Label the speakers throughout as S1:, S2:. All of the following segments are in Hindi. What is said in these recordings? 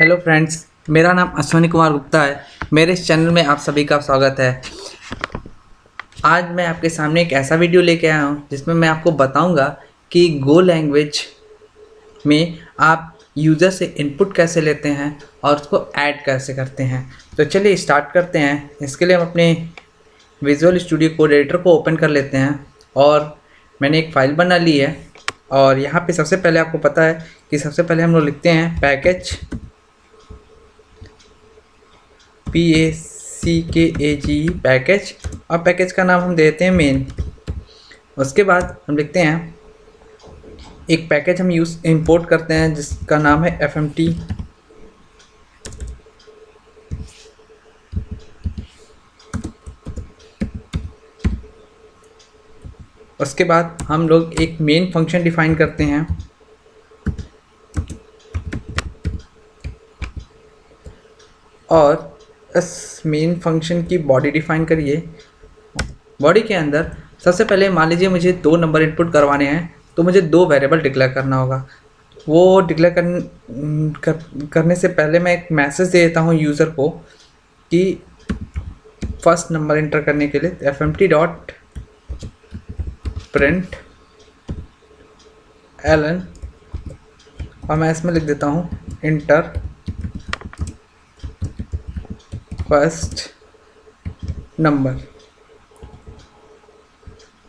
S1: हेलो फ्रेंड्स मेरा नाम अश्वनी कुमार गुप्ता है। मेरे इस चैनल में आप सभी का स्वागत है। आज मैं आपके सामने एक ऐसा वीडियो लेके आया हूँ, जिसमें मैं आपको बताऊँगा कि गो लैंग्वेज में आप यूज़र से इनपुट कैसे लेते हैं और उसको ऐड कैसे करते हैं। तो चलिए स्टार्ट करते हैं। इसके लिए हम अपने विजुअल स्टूडियो कोड एडिटर को ओपन कर लेते हैं और मैंने एक फ़ाइल बना ली है। और यहाँ पे सबसे पहले आपको पता है कि सबसे पहले हम लोग लिखते हैं पैकेज पी ए सी के ए जी पैकेज और पैकेज का नाम हम देते हैं मेन उसके बाद हम लिखते हैं। एक पैकेज हम यूज़ इंपोर्ट करते हैं, जिसका नाम है एफ़ एम टी उसके बाद हम लोग एक मेन फ़ंक्शन डिफाइन करते हैं। और इस मेन फ़ंक्शन की बॉडी डिफाइन करिए। बॉडी के अंदर सबसे पहले मान लीजिए मुझे दो नंबर इनपुट करवाने हैं तो मुझे दो वेरिएबल डिक्लेयर करना होगा। वो डिक्लेयर कर, कर, करने से पहले मैं एक मैसेज दे देता हूँ यूज़र को कि फ़र्स्ट नंबर इंटर करने के लिए F M T dot print L N और मैं इसमें लिख देता हूँ इंटर फ़र्स्ट नंबर।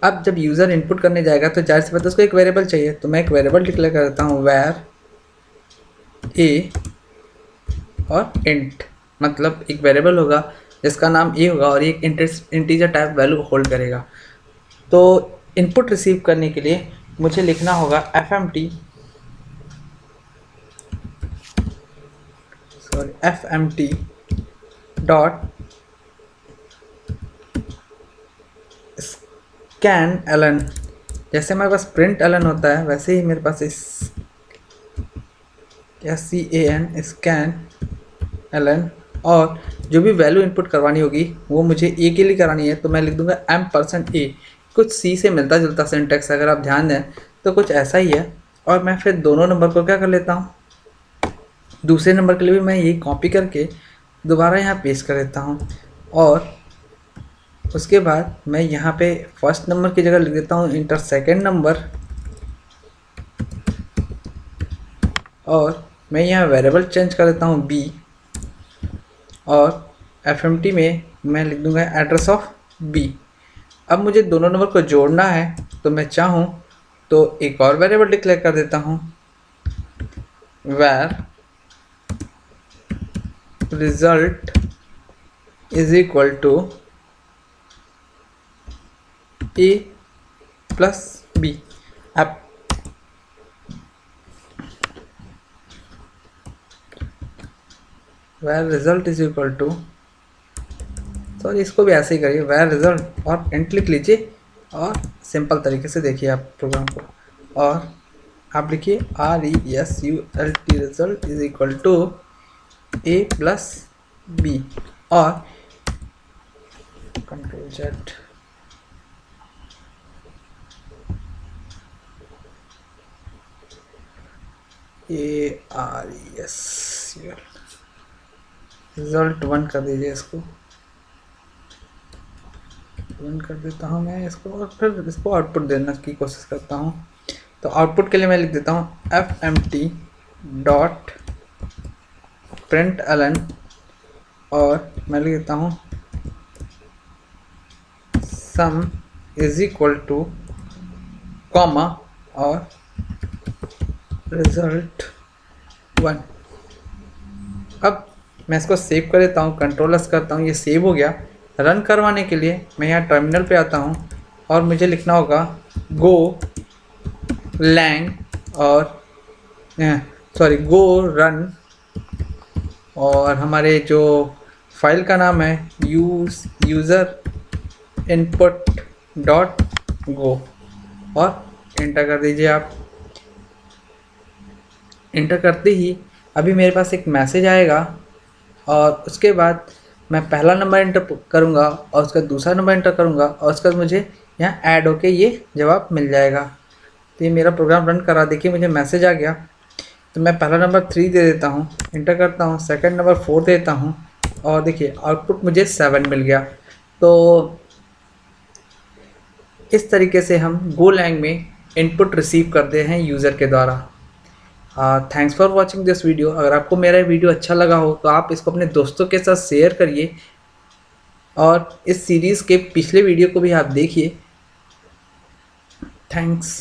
S1: अब जब यूज़र इनपुट करने जाएगा तो ज़ाहिर सी बात उसको एक वेरिएबल चाहिए। तो मैं एक वेरिएबल डिक्लेयर कर देता हूँ वेर ए और इंट मतलब एक वेरिएबल होगा, जिसका नाम ए होगा और ये इंटीजर टाइप वैल्यू होल्ड करेगा। तो इनपुट रिसीव करने के लिए मुझे लिखना होगा F M T sorry F M T dot scan ln जैसे हमारे पास प्रिंट एलन होता है, वैसे ही मेरे पास इस क्या C A N scan ln और जो भी वैल्यू इनपुट करवानी होगी, वो मुझे ए के लिए करानी है तो मैं लिख दूँगा एम परसेंट ए कुछ सी से मिलता जुलता सिंटेक्स अगर आप ध्यान दें तो कुछ ऐसा ही है। और मैं फिर दोनों नंबर को क्या कर लेता हूँ? दूसरे नंबर के लिए भी मैं यही कॉपी करके दोबारा यहाँ पेस्ट कर देता हूँ और उसके बाद मैं यहाँ पे फ़र्स्ट नंबर की जगह लिख देता हूँ इंटर सेकेंड नंबर और मैं यहाँ वेरिएबल चेंज कर देता हूँ बी और एफ़ एम टी में मैं लिख दूँगा एड्रेस ऑफ़ बी अब मुझे दोनों नंबर को जोड़ना है तो मैं चाहूँ तो एक और वेरिएबल डिक्लेयर कर देता हूँ। Where result is equal to a plus b. अब where result is equal to sorry इसको भी ऐसे ही करिए वैर रिज़ल्ट और एंट लिख लीजिए, और सिंपल तरीके से देखिए आप प्रोग्राम को। और आप लिखिए R E S U L T result is equal to A plus B और control Z A R S result one कर दीजिए इसको। वन कर देता हूँ मैं इसको और फिर इसको आउटपुट देने की कोशिश करता हूँ। तो आउटपुट के लिए मैं लिख देता हूँ F M T dot print ln और मैं लिख देता हूँ, sum is equal to comma और रिज़ल्ट वन। अब मैं इसको सेव कर देता हूँ कंट्रोलस करता हूँ, ये सेव हो गया। रन करवाने के लिए मैं यहाँ टर्मिनल पे आता हूँ और मुझे लिखना होगा गो लैंग और सॉरी गो रन और हमारे जो फ़ाइल का नाम है use user input dot go और इंटर कर दीजिए आप। इंटर करते ही अभी मेरे पास एक मैसेज आएगा और उसके बाद मैं पहला नंबर इंटर करूँगा और उसका दूसरा नंबर इंटर करूँगा और उसके बाद मुझे यहाँ ऐड होके ये जवाब मिल जाएगा। तो ये मेरा प्रोग्राम रन करा। देखिए मुझे मैसेज आ गया। तो मैं पहला नंबर थ्री दे देता हूँ इंटर करता हूँ सेकंड नंबर फोर देता हूँ, और देखिए आउटपुट मुझे सेवन मिल गया। तो इस तरीके से हम गो लैंग में इनपुट रिसीव करते हैं यूज़र के द्वारा। Thanks for watching this video अगर आपको मेरा वीडियो अच्छा लगा हो तो आप इसको अपने दोस्तों के साथ शेयर करिए। और इस सीरीज़ के पिछले वीडियो को भी आप देखिए। थैंक्स